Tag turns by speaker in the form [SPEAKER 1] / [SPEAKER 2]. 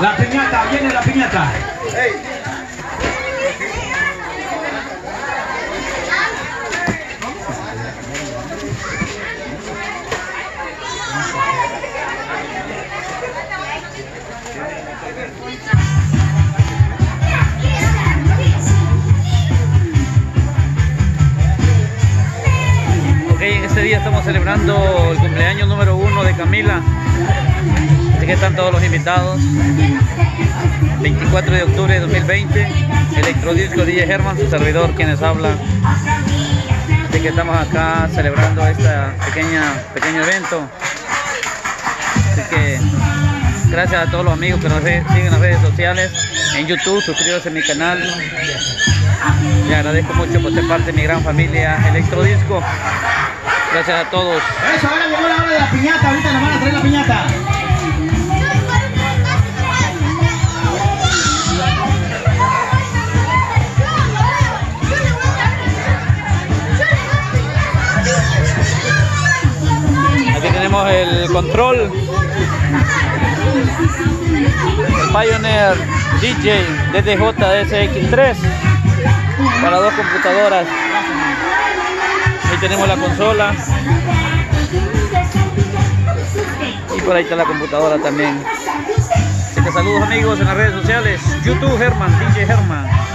[SPEAKER 1] La piñata, viene la piñata.
[SPEAKER 2] Día estamos celebrando el cumpleaños número uno de Camila. Así que están todos los invitados. 24 de octubre de 2020. Electrodisco DJ Herman, su servidor, quienes hablan. Así que estamos acá celebrando este pequeño evento. Así que gracias a todos los amigos que nos siguen en las redes sociales, en YouTube, suscríbanse a mi canal. Le agradezco mucho por ser parte de mi gran familia Electrodisco. Gracias a todos.
[SPEAKER 1] Eso, ahora llegó la hora de la piñata. Ahorita nos van a traer la piñata.
[SPEAKER 2] Aquí tenemos el control. El Pioneer DJ DDJ SX3 para dos computadoras. Tenemos la consola. Y por ahí está la computadora también. Así saludos amigos en las redes sociales. YouTube Herman, DJ Herman.